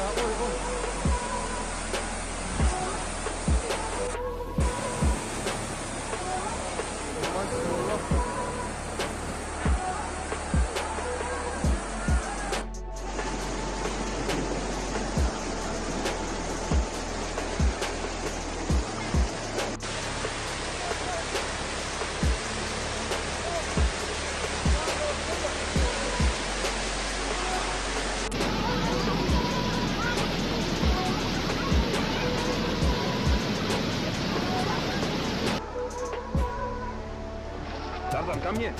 out. Назар, ко мне.